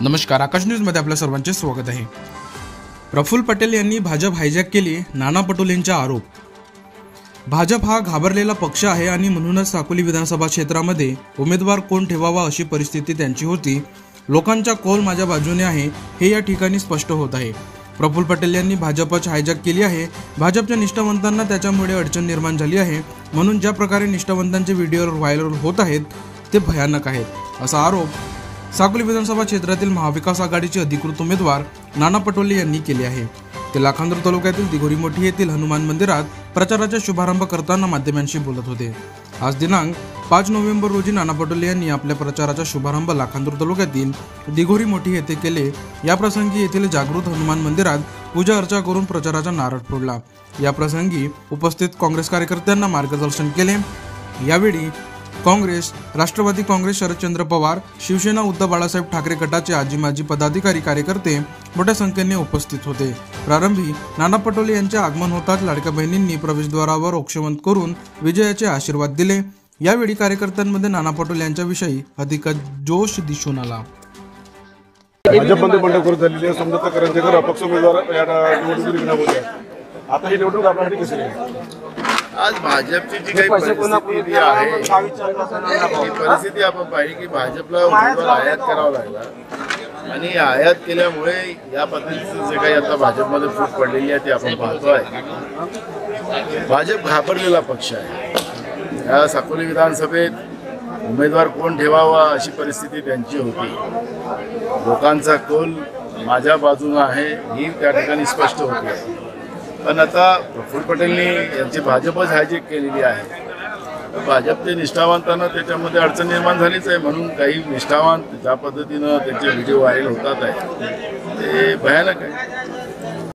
नमस्कार आकाश न्यूजमध्ये आपल्या सर्वांचे स्वागत आहे. प्रफुल्ल पटेल यांनी भाजप हायजॅक केली नाना पटोलेंचा आरोप. भाजप हा घाबरलेला पक्ष आहे आणि म्हणूनच साकोली विधानसभा क्षेत्रामध्ये उमेदवार कोण ठेवावा अशी परिस्थिती त्यांची होती. लोकांचा कौल माझ्या बाजूने आहे हे या ठिकाणी स्पष्ट होत आहे. प्रफुल्ल पटेल यांनी भाजपच हायजॅक केली आहे. भाजपच्या निष्ठावंतांना त्याच्यामुळे अडचण निर्माण झाली आहे. म्हणून ज्या प्रकारे निष्ठावंतांचे व्हिडिओ व्हायरल होत आहेत ते भयानक आहेत असा आरोप साकोली विधानसभा क्षेत्रातील महाविकास आघाडीचे अधिकृत उमेदवार नाना पटोले यांनी केले आहे. ते लाखांदूर तालुक्यातील दिघोरी मोठी येथील हनुमान मंदिरात प्रचाराचा शुभारंभ करताना माध्यमांशी बोलत होते. आज दिनांक पाच नोव्हेंबर रोजी नाना पटोले यांनी आपल्या प्रचाराचा शुभारंभ लाखांदूर तालुक्यातील दिघोरी मोठी येथे केले. या प्रसंगी येथील जागृत हनुमान मंदिरात पूजा अर्चा करून प्रचाराचा नारळ फोडला. या प्रसंगी उपस्थित काँग्रेस कार्यकर्त्यांना मार्गदर्शन केले. यावेळी काँग्रेस राष्ट्रवादी काँग्रेस शरदचंद्र पवार शिवसेना उद्धव बाळासाहेब ठाकरे गटाचे आजी माजी पदाधिकारी कार्यकर्ते मोठ्या संख्येने उपस्थित होते. प्रारंभी नाना पटोले यांचे आगमन होताच लाडक्या बहिणींनी प्रवेशद्वारावर औक्षवंत करून विजयाचे आशीर्वाद दिले. यावेळी कार्यकर्त्यांमध्ये नाना पटोले यांच्याविषयी अधिक जोश दिसून आला. भाजपमध्ये बंडखोर झालेली आहे. समजा करंजेकर अपक्ष उमेदवार या निवडणुकीत रिंगणात आता ही निवडणूक आपल्यासाठी कशी आहे? आज भाजपची जी काही परिस्थिती आहे ही परिस्थिती आपण पाहिली की भाजपला उमेदवार आयात करावा लागला आणि आयात केल्यामुळे या पद्धतीचं जे काही आता भाजपमध्ये फूट पडलेली आहे ती आपण पाहतोय भाजप घाबरलेला पक्ष आहे. या साकोली विधानसभेत उमेदवार कोण ठेवावा अशी परिस्थिती त्यांची होती. लोकांचा कौल माझ्या बाजूनं आहे ही त्या ठिकाणी स्पष्ट होती. पण आता प्रफुल्ल पटेलनी यांची भाजपच हायजेक केलेली आहे. तर भाजपचे निष्ठावंतांना त्याच्यामध्ये अडचण निर्माण झालीच आहे. म्हणून काही निष्ठावान ज्या पद्धतीनं त्याचे व्हिडिओ व्हायरल होतात आहे ते भयानक आहे.